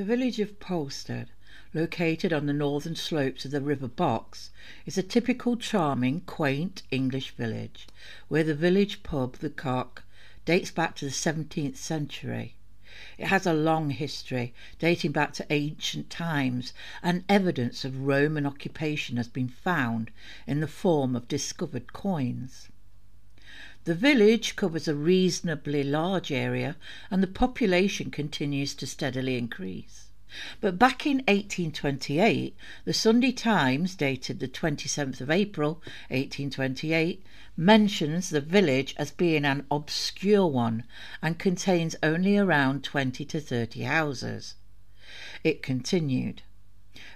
The village of Polstead, located on the northern slopes of the River Box, is a typical charming, quaint English village, where the village pub, the Cock, dates back to the 17th century. It has a long history, dating back to ancient times, and evidence of Roman occupation has been found in the form of discovered coins. The village covers a reasonably large area and the population continues to steadily increase. But back in 1828, the Sunday Times, dated the 27th of April 1828, mentions the village as being an obscure one and contains only around 20 to 30 houses. It continued.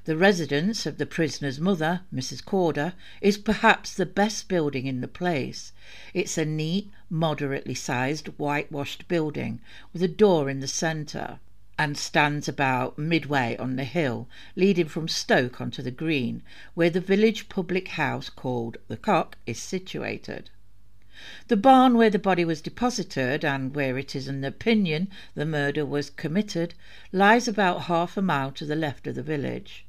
The residence of the prisoner's mother, Mrs. Corder, is perhaps the best building in the place. It's a neat, moderately sized, whitewashed building with a door in the centre and stands about midway on the hill leading from Stoke onto the green, where the village public house called the Cock is situated. The barn where the body was deposited, and where it is an opinion the murder was committed, lies about half a mile to the left of the village.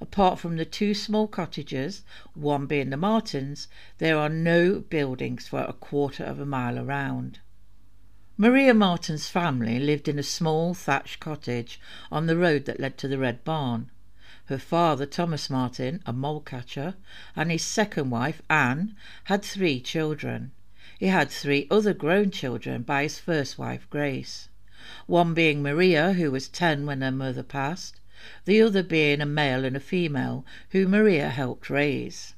Apart from the two small cottages, one being the Martins, there are no buildings for a quarter of a mile around. Maria Martin's family lived in a small thatched cottage on the road that led to the Red Barn. Her father, Thomas Martin, a mole catcher, and his second wife, Anne, had three children. He had three other grown children by his first wife, Grace. One being Maria, who was ten when her mother passed, the other being a male and a female, who Maria helped raise.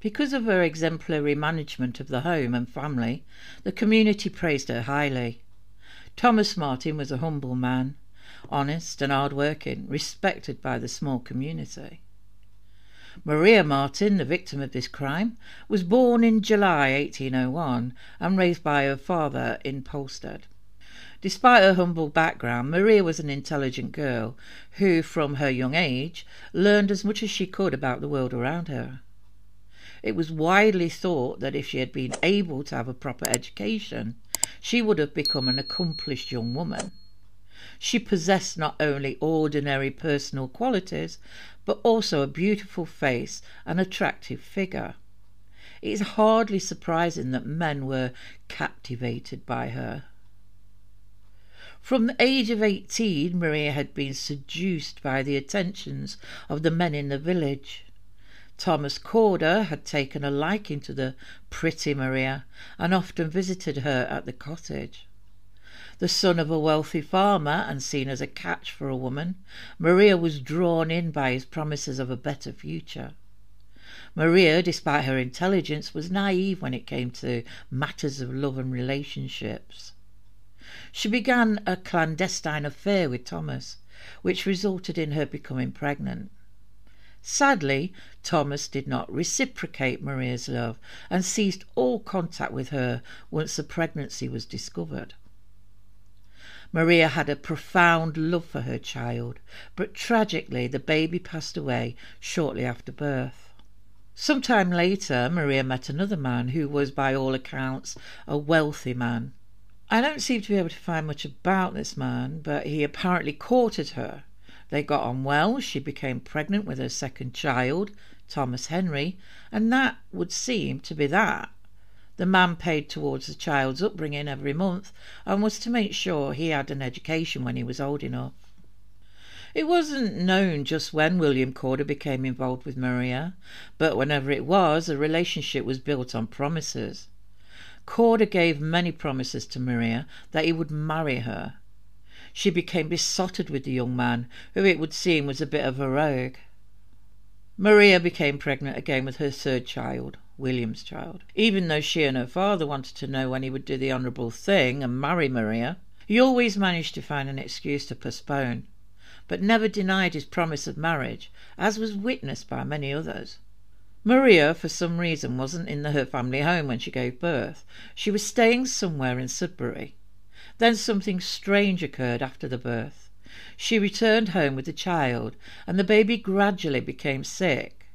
Because of her exemplary management of the home and family, the community praised her highly. Thomas Martin was a humble man, honest and hard-working, respected by the small community. Maria Martin, the victim of this crime, was born in July 1801 and raised by her father in Polstead. Despite her humble background, Maria was an intelligent girl who, from her young age, learned as much as she could about the world around her. It was widely thought that if she had been able to have a proper education, she would have become an accomplished young woman. She possessed not only ordinary personal qualities, but also a beautiful face and attractive figure. It is hardly surprising that men were captivated by her. From the age of eighteen, Maria had been seduced by the attentions of the men in the village. Thomas Corder had taken a liking to the pretty Maria and often visited her at the cottage. The son of a wealthy farmer and seen as a catch for a woman, Maria was drawn in by his promises of a better future. Maria, despite her intelligence, was naive when it came to matters of love and relationships. She began a clandestine affair with Thomas, which resulted in her becoming pregnant. Sadly, Thomas did not reciprocate Maria's love and ceased all contact with her once the pregnancy was discovered. Maria had a profound love for her child, but tragically the baby passed away shortly after birth. Some time later, Maria met another man who was, by all accounts, a wealthy man. I don't seem to be able to find much about this man, but he apparently courted her they got on well. She became pregnant with her second child, Thomas Henry, and that would seem to be that. The man paid towards the child's upbringing every month and was to make sure he had an education when he was old enough. It wasn't known just when William Corder became involved with Maria, but whenever it was, the relationship was built on promises. Corder gave many promises to Maria that he would marry her, she became besotted with the young man, who it would seem was a bit of a rogue. Maria became pregnant again with her third child, William's child. Even though she and her father wanted to know when he would do the honourable thing and marry Maria, he always managed to find an excuse to postpone, but never denied his promise of marriage, as was witnessed by many others. Maria, for some reason, wasn't in the, her family home when she gave birth. She was staying somewhere in Sudbury. Then something strange occurred after the birth. She returned home with the child, and the baby gradually became sick.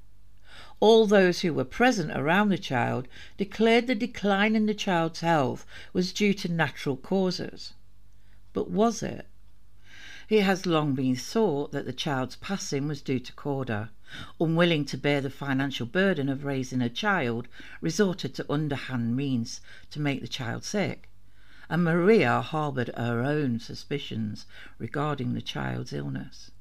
All those who were present around the child declared the decline in the child's health was due to natural causes. But was it? It has long been thought that the child's passing was due to Corder, unwilling to bear the financial burden of raising a child, resorted to underhand means to make the child sick, and Maria harboured her own suspicions regarding the child's illness.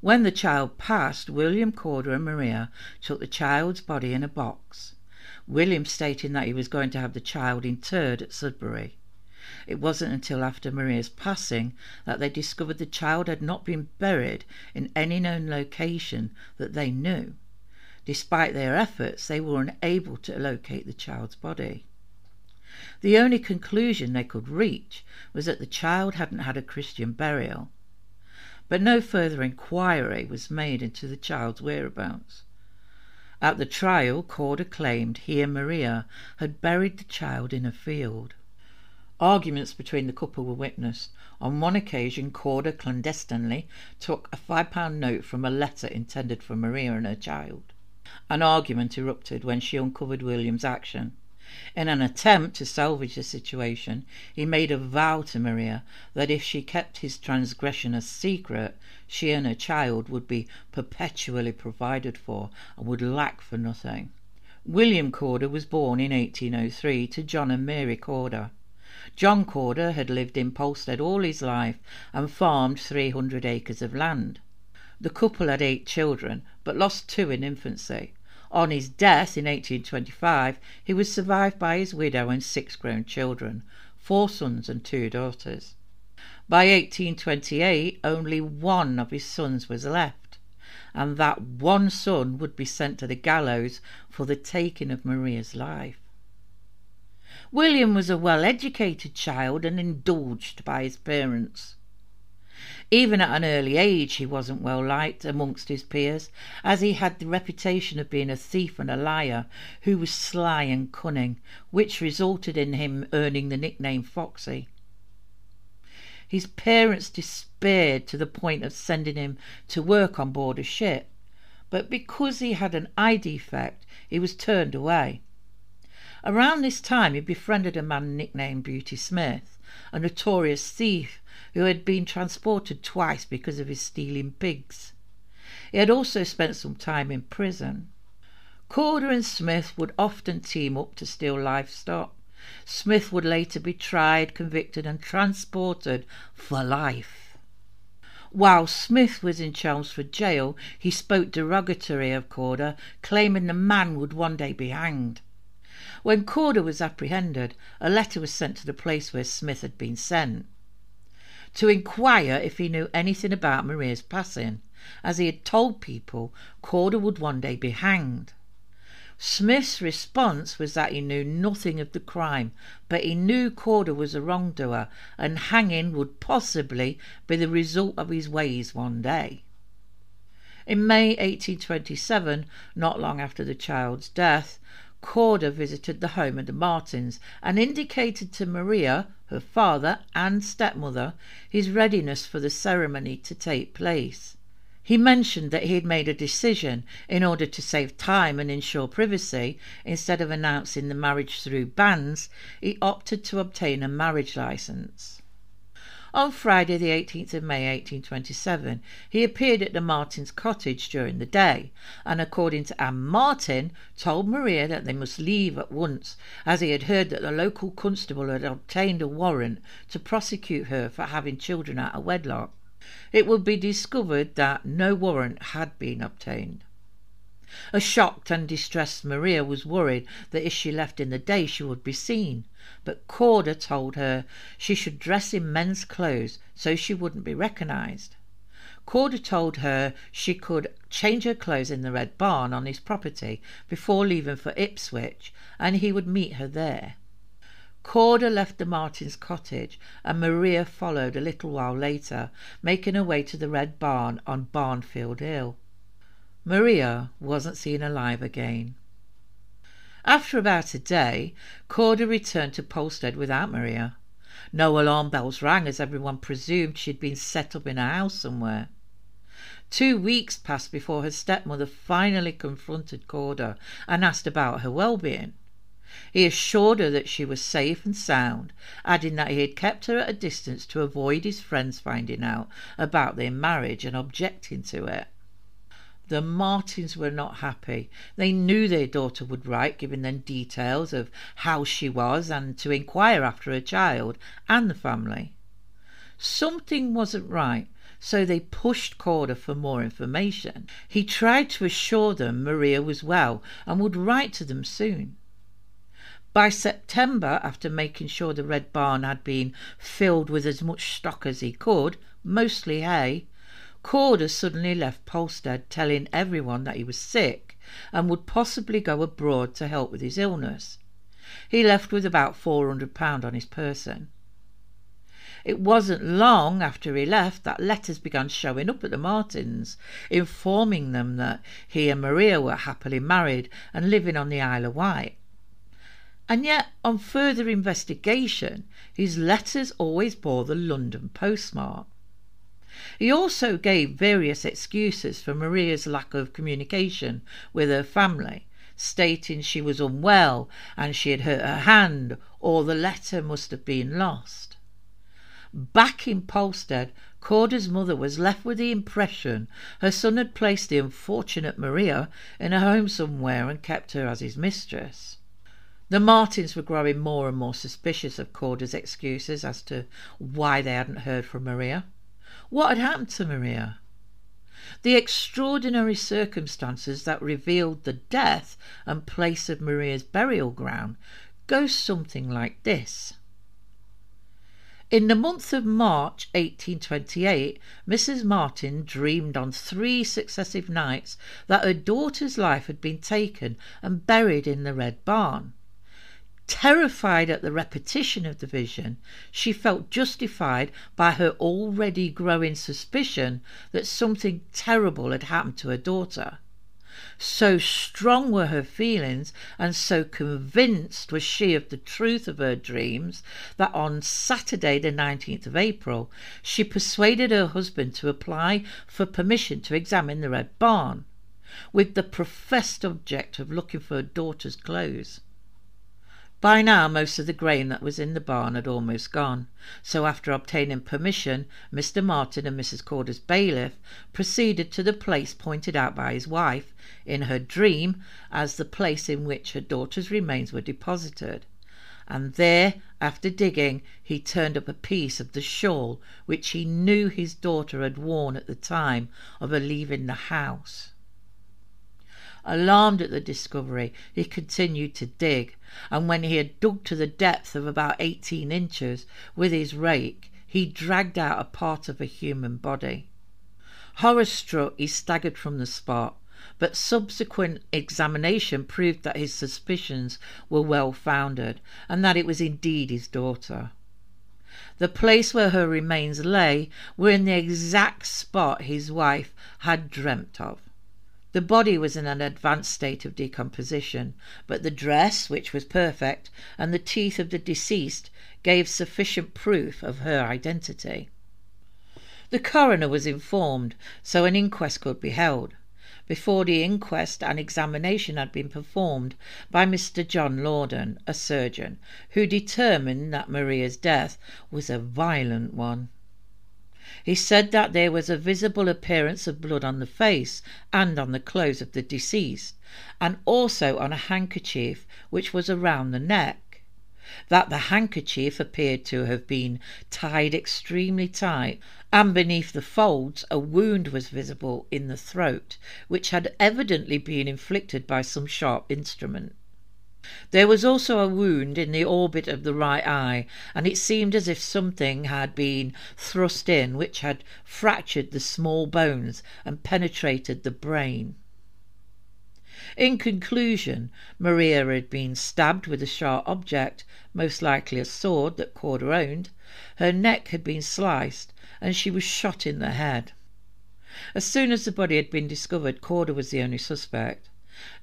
When the child passed, William Corder and Maria took the child's body in a box, William stating that he was going to have the child interred at Sudbury. It wasn't until after Maria's passing that they discovered the child had not been buried in any known location that they knew. Despite their efforts, they were unable to locate the child's body. The only conclusion they could reach was that the child hadn't had a Christian burial but no further inquiry was made into the child's whereabouts. At the trial, Corder claimed he and Maria had buried the child in a field. Arguments between the couple were witnessed. On one occasion, Corder clandestinely took a £5 note from a letter intended for Maria and her child. An argument erupted when she uncovered William's action. In an attempt to salvage the situation, he made a vow to Maria that if she kept his transgression a secret, she and her child would be perpetually provided for and would lack for nothing. William Corder was born in 1803 to John and Mary Corder. John Corder had lived in Polstead all his life and farmed 300 acres of land. The couple had eight children, but lost two in infancy. On his death in 1825, he was survived by his widow and six grown children, four sons and two daughters. By 1828, only one of his sons was left, and that one son would be sent to the gallows for the taking of Maria's life. William was a well educated child and indulged by his parents. Even at an early age he wasn't well liked amongst his peers, as he had the reputation of being a thief and a liar who was sly and cunning, which resulted in him earning the nickname Foxy. His parents despaired to the point of sending him to work on board a ship, but because he had an eye defect, he was turned away. Around this time, he befriended a man nicknamed Beauty Smith, a notorious thief who had been transported twice because of his stealing pigs. He had also spent some time in prison. Corder and Smith would often team up to steal livestock. Smith would later be tried, convicted, and transported for life. While Smith was in Chelmsford jail, he spoke derogatory of Corder, claiming the man would one day be hanged. When Corder was apprehended, a letter was sent to the place where Smith had been sent to inquire if he knew anything about Maria's passing, as he had told people Corder would one day be hanged. Smith's response was that he knew nothing of the crime, but he knew Corder was a wrongdoer, and hanging would possibly be the result of his ways one day. In May 1827, not long after the child's death, Corder visited the home of the Martins and indicated to Maria, her father and stepmother, his readiness for the ceremony to take place. He mentioned that he had made a decision in order to save time and ensure privacy. Instead of announcing the marriage through banns, he opted to obtain a marriage license. On Friday, the 18th of May 1827, he appeared at the Martins' cottage during the day, and according to Anne Martin, told Maria that they must leave at once, as he had heard that the local constable had obtained a warrant to prosecute her for having children out of wedlock. It would be discovered that no warrant had been obtained. A shocked and distressed Maria was worried that if she left in the day she would be seen, but Corder told her she should dress in men's clothes so she wouldn't be recognized. Corder told her she could change her clothes in the Red Barn on his property before leaving for Ipswich, and he would meet her there. Corder left the Martins' cottage, and Maria followed a little while later, making her way to the Red Barn on Barnfield Hill. Maria wasn't seen alive again. After about a day, Corder returned to Polstead without Maria. No alarm bells rang as everyone presumed she had been set up in a house somewhere. Two weeks passed before her stepmother finally confronted Corder and asked about her well-being. He assured her that she was safe and sound, adding that he had kept her at a distance to avoid his friends finding out about their marriage and objecting to it. The Martins were not happy. They knew their daughter would write, giving them details of how she was and to inquire after her child and the family. Something wasn't right, so they pushed Corder for more information. He tried to assure them Maria was well and would write to them soon. By September, after making sure the Red Barn had been filled with as much stock as he could, mostly hay, Corder suddenly left Polstead, telling everyone that he was sick and would possibly go abroad to help with his illness. He left with about £400 on his person. It wasn't long after he left that letters began showing up at the Martins, informing them that he and Maria were happily married and living on the Isle of Wight. And yet, on further investigation, his letters always bore the London postmark. He also gave various excuses for Maria's lack of communication with her family, stating she was unwell and she had hurt her hand or the letter must have been lost. Back in Polstead, Corder's mother was left with the impression her son had placed the unfortunate Maria in a home somewhere and kept her as his mistress. The Martins were growing more and more suspicious of Corder's excuses as to why they hadn't heard from Maria. What had happened to Maria? The extraordinary circumstances that revealed the death and place of Maria's burial ground go something like this. In the month of March 1828, Mrs. Martin dreamed on three successive nights that her daughter's life had been taken and buried in the Red Barn. Terrified at the repetition of the vision, she felt justified by her already growing suspicion that something terrible had happened to her daughter. So strong were her feelings, and so convinced was she of the truth of her dreams, that on Saturday, the 19th of April, she persuaded her husband to apply for permission to examine the Red Barn, with the professed object of looking for her daughter's clothes. By now, most of the grain that was in the barn had almost gone, so after obtaining permission, Mr. Martin and Mrs. Corder's bailiff proceeded to the place pointed out by his wife in her dream as the place in which her daughter's remains were deposited. And there, after digging, he turned up a piece of the shawl which he knew his daughter had worn at the time of her leaving the house. Alarmed at the discovery, he continued to dig, and when he had dug to the depth of about eighteen inches with his rake, he dragged out a part of a human body. Horror struck, he staggered from the spot, but subsequent examination proved that his suspicions were well founded, and that it was indeed his daughter. The place where her remains lay were in the exact spot his wife had dreamt of. The body was in an advanced state of decomposition, but the dress, which was perfect, and the teeth of the deceased gave sufficient proof of her identity. The coroner was informed, so an inquest could be held. Before the inquest, an examination had been performed by Mr. John Lawton, a surgeon, who determined that Maria's death was a violent one. He said that there was a visible appearance of blood on the face and on the clothes of the deceased, and also on a handkerchief which was around the neck. That the handkerchief appeared to have been tied extremely tight, and beneath the folds a wound was visible in the throat, which had evidently been inflicted by some sharp instrument. There was also a wound in the orbit of the right eye, and it seemed as if something had been thrust in which had fractured the small bones and penetrated the brain. In conclusion, Maria had been stabbed with a sharp object, most likely a sword that Corder owned. Her neck had been sliced, and she was shot in the head. As soon as the body had been discovered, Corder was the only suspect.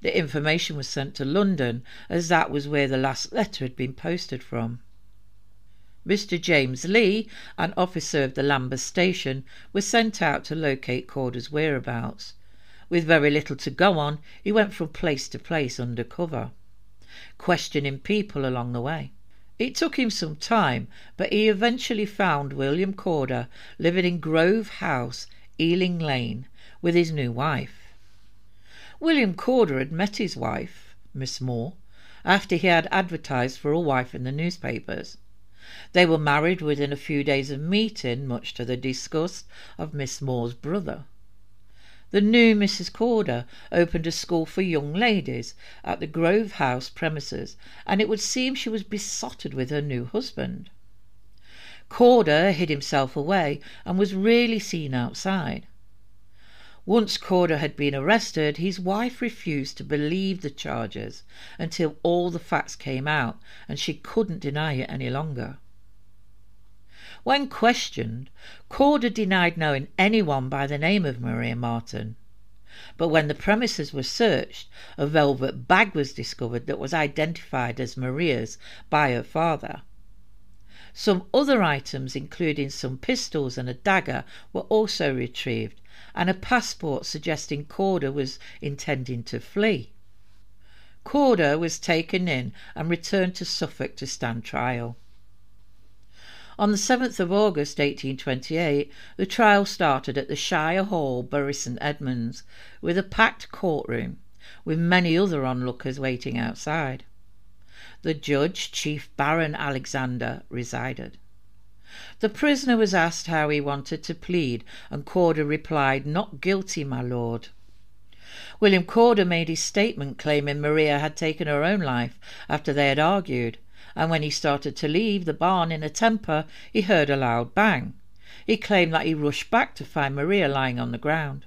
The information was sent to London, as that was where the last letter had been posted from. Mr. James Lee, an officer of the Lambeth station, was sent out to locate Corder's whereabouts. With very little to go on, he went from place to place under cover. questioning people along the way. It took him some time, but he eventually found William Corder living in Grove House, Ealing Lane, with his new wife. William Corder had met his wife, Miss Moore, after he had advertised for a wife in the newspapers. They were married within a few days of meeting, much to the disgust of Miss Moore's brother. The new Mrs. Corder opened a school for young ladies at the Grove House premises, and it would seem she was besotted with her new husband. Corder hid himself away and was rarely seen outside. Once Corder had been arrested, his wife refused to believe the charges until all the facts came out, and she couldn't deny it any longer. When questioned, Corder denied knowing anyone by the name of Maria Martin. But when the premises were searched, a velvet bag was discovered that was identified as Maria's by her father. Some other items, including some pistols and a dagger, were also retrieved, and a passport suggesting Corder was intending to flee. Corder was taken in and returned to Suffolk to stand trial. On the 7th of August 1828 the trial started at the Shire Hall, Bury St Edmunds, with a packed courtroom, with many other onlookers waiting outside. The judge, Chief Baron Alexander, resided. The prisoner was asked how he wanted to plead, and Corder replied, Not guilty, my lord. William Corder made his statement claiming Maria had taken her own life after they had argued, and when he started to leave the barn in a temper, he heard a loud bang. He claimed that he rushed back to find Maria lying on the ground.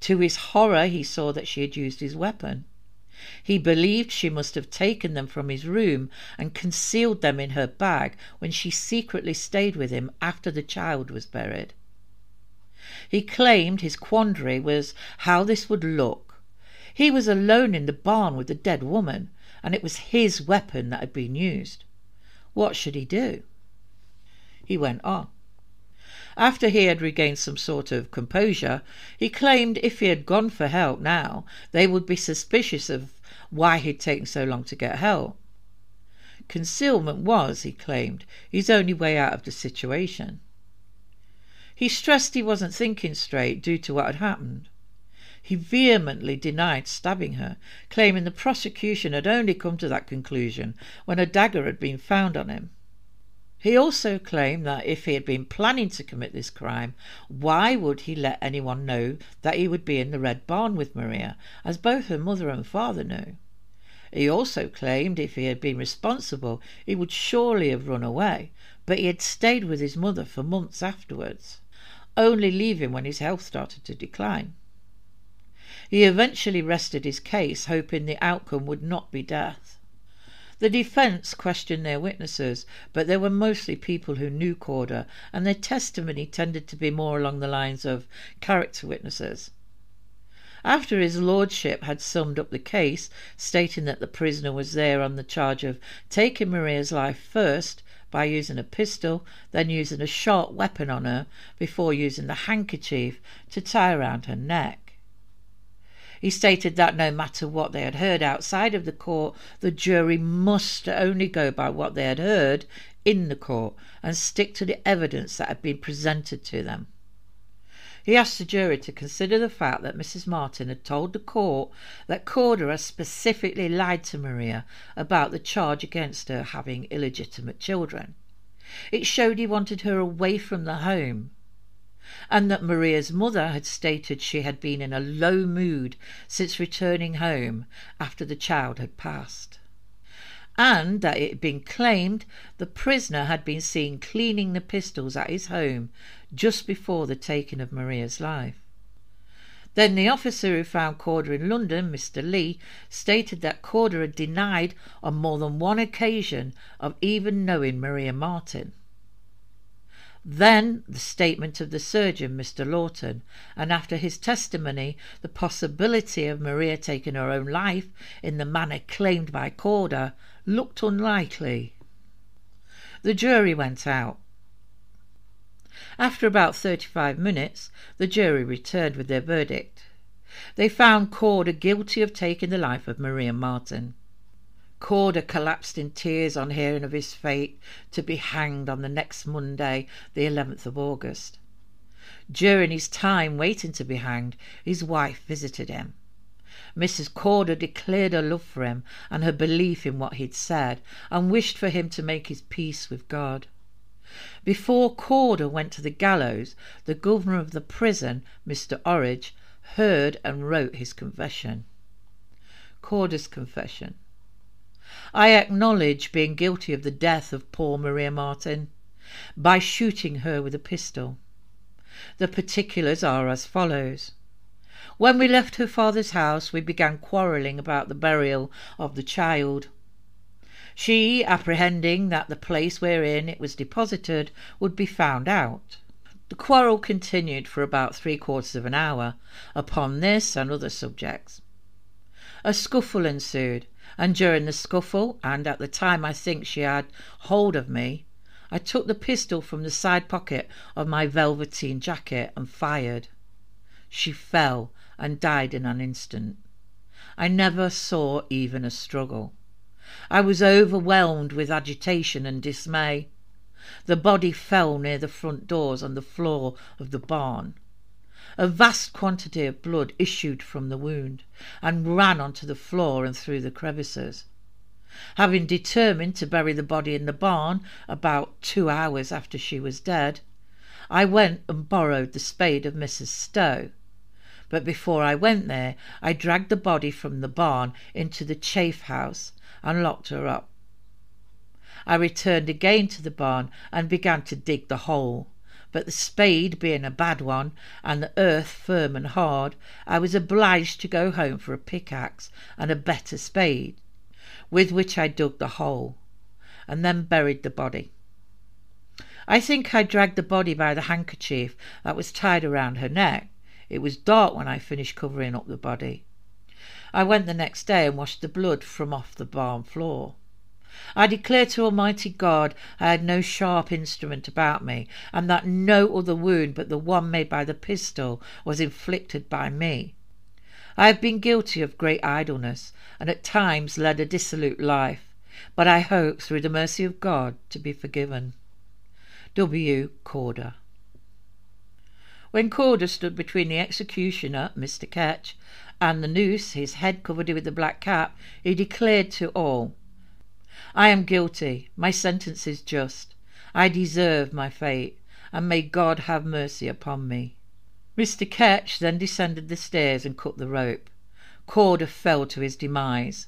To his horror, he saw that she had used his weapon. He believed she must have taken them from his room and concealed them in her bag when she secretly stayed with him after the child was buried. He claimed his quandary was how this would look. He was alone in the barn with the dead woman, and it was his weapon that had been used. What should he do? He went on. After he had regained some sort of composure, he claimed if he had gone for help now, they would be suspicious of why he'd taken so long to get help. Concealment was, he claimed, his only way out of the situation. He stressed he wasn't thinking straight due to what had happened. He vehemently denied stabbing her, claiming the prosecution had only come to that conclusion when a dagger had been found on him. He also claimed that if he had been planning to commit this crime, why would he let anyone know that he would be in the Red Barn with Maria, as both her mother and father knew? He also claimed if he had been responsible, he would surely have run away, but he had stayed with his mother for months afterwards, only leaving when his health started to decline. He eventually rested his case, hoping the outcome would not be death. The defence questioned their witnesses, but they were mostly people who knew Corder, and their testimony tended to be more along the lines of character witnesses. After his lordship had summed up the case, stating that the prisoner was there on the charge of taking Maria's life first by using a pistol, then using a sharp weapon on her, before using the handkerchief to tie around her neck. He stated that no matter what they had heard outside of the court, the jury must only go by what they had heard in the court and stick to the evidence that had been presented to them. He asked the jury to consider the fact that Mrs. Martin had told the court that Corder had specifically lied to Maria about the charge against her having illegitimate children. It showed he wanted her away from the home and that Maria's mother had stated she had been in a low mood since returning home after the child had passed, and that it had been claimed the prisoner had been seen cleaning the pistols at his home just before the taking of Maria's life. Then the officer who found Corder in London, Mr. Lee, stated that Corder had denied on more than one occasion of even knowing Maria Martin. Then the statement of the surgeon, Mr. Lawton, and after his testimony, the possibility of Maria taking her own life in the manner claimed by Corder looked unlikely. The jury went out. After about 35 minutes, the jury returned with their verdict. They found Corder guilty of taking the life of Maria Martin. Corder collapsed in tears on hearing of his fate to be hanged on the next Monday, the 11th of August. During his time waiting to be hanged, his wife visited him. Mrs. Corder declared her love for him and her belief in what he'd said, and wished for him to make his peace with God. Before Corder went to the gallows, the governor of the prison, Mr. Orridge, heard and wrote his confession. Corder's confession. I acknowledge being guilty of the death of poor Maria Martin by shooting her with a pistol. The particulars are as follows. When we left her father's house, we began quarrelling about the burial of the child. She, apprehending that the place wherein it was deposited would be found out. The quarrel continued for about three quarters of an hour upon this and other subjects. A scuffle ensued, and during the scuffle, and at the time I think she had hold of me, I took the pistol from the side pocket of my velveteen jacket and fired. She fell and died in an instant. I never saw even a struggle. I was overwhelmed with agitation and dismay. The body fell near the front doors on the floor of the barn. A vast quantity of blood issued from the wound and ran onto the floor and through the crevices. Having determined to bury the body in the barn about two hours after she was dead, I went and borrowed the spade of Mrs. Stowe. But before I went there, I dragged the body from the barn into the chaff house and locked her up. I returned again to the barn and began to dig the hole, but the spade being a bad one, and the earth firm and hard, I was obliged to go home for a pickaxe and a better spade with which I dug the hole, and then buried the body. I think I dragged the body by the handkerchief that was tied around her neck. It was dark when I finished covering up the body. I went the next day and washed the blood from off the barn floor. I declare to Almighty God I had no sharp instrument about me, and that no other wound but the one made by the pistol was inflicted by me. I have been guilty of great idleness, and at times led a dissolute life, but I hope through the mercy of God to be forgiven. W. Corder. When Corder stood between the executioner, Mr. Ketch, and the noose, his head covered with the black cap, he declared to all, I am guilty, my sentence is just, I deserve my fate, and may God have mercy upon me. Mr. Ketch then descended the stairs and cut the rope. Corder fell to his demise.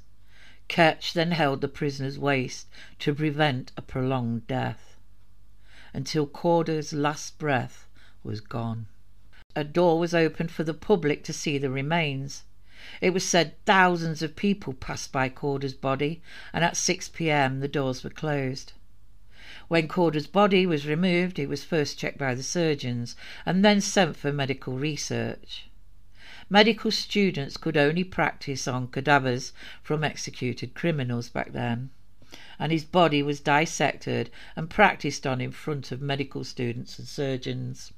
Ketch then held the prisoner's waist to prevent a prolonged death, until Corder's last breath was gone. A door was opened for the public to see the remains. It was said thousands of people passed by Corder's body, and at 6 p.m. the doors were closed. When Corder's body was removed, it was first checked by the surgeons and then sent for medical research. Medical students could only practice on cadavers from executed criminals back then, and his body was dissected and practiced on in front of medical students and surgeons.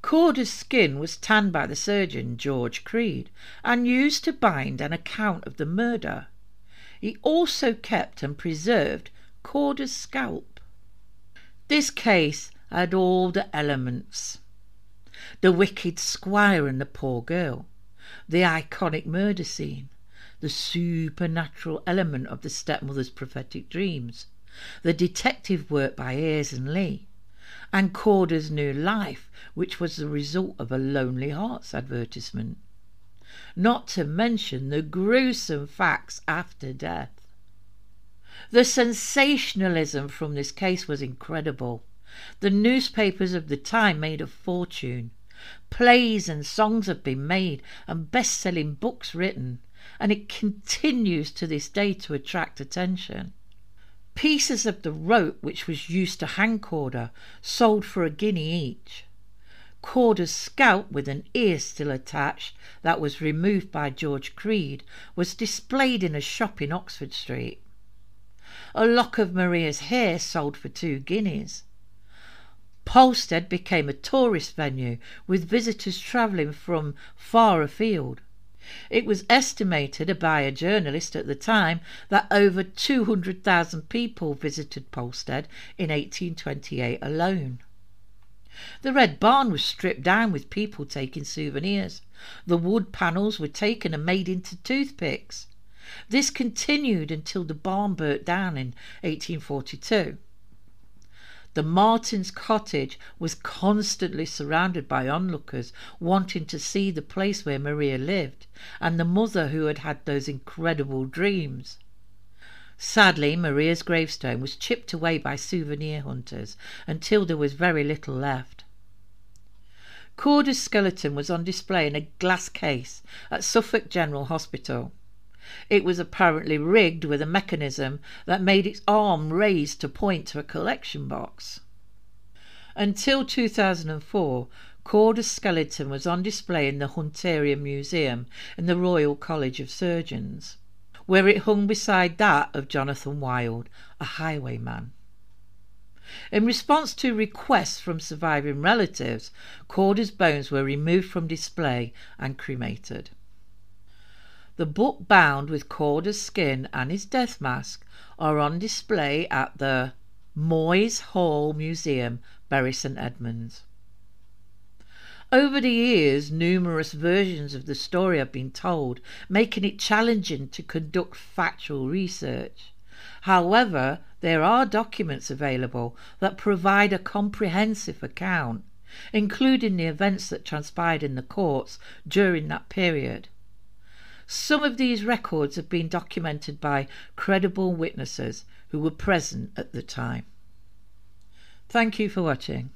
Corder's skin was tanned by the surgeon, George Creed, and used to bind an account of the murder. He also kept and preserved Corder's scalp. This case had all the elements the wicked squire and the poor girl, the iconic murder scene, the supernatural element of the stepmother's prophetic dreams, the detective work by Ayres and Leigh, and Corder's new life, which was the result of a Lonely Hearts advertisement. Not to mention the gruesome facts after death. The sensationalism from this case was incredible. The newspapers of the time made a fortune. Plays and songs have been made and best selling books written, and it continues to this day to attract attention. Pieces of the rope which was used to hang Corder sold for a guinea each. Corder's scalp with an ear still attached that was removed by George Creed was displayed in a shop in Oxford Street. A lock of Maria's hair sold for two guineas. Polstead became a tourist venue with visitors travelling from far afield. It was estimated by a journalist at the time that over 200,000 people visited Polstead in 1828 alone. The Red Barn was stripped down with people taking souvenirs. The wood panels were taken and made into toothpicks. This continued until the barn burnt down in 1842. The Martins' cottage was constantly surrounded by onlookers wanting to see the place where Maria lived and the mother who had had those incredible dreams. Sadly, Maria's gravestone was chipped away by souvenir hunters until there was very little left. Corder's skeleton was on display in a glass case at Suffolk General Hospital. It was apparently rigged with a mechanism that made its arm raise to point to a collection box. Until 2004, Corder's skeleton was on display in the Hunterian Museum in the Royal College of Surgeons where it hung beside that of Jonathan Wild, a highwayman. In response to requests from surviving relatives, Corder's bones were removed from display and cremated. The book bound with Corder's skin and his death mask are on display at the Moyes Hall Museum, Bury St Edmunds. Over the years, numerous versions of the story have been told, making it challenging to conduct factual research. However, there are documents available that provide a comprehensive account, including the events that transpired in the courts during that period. Some of these records have been documented by credible witnesses who were present at the time. Thank you for watching.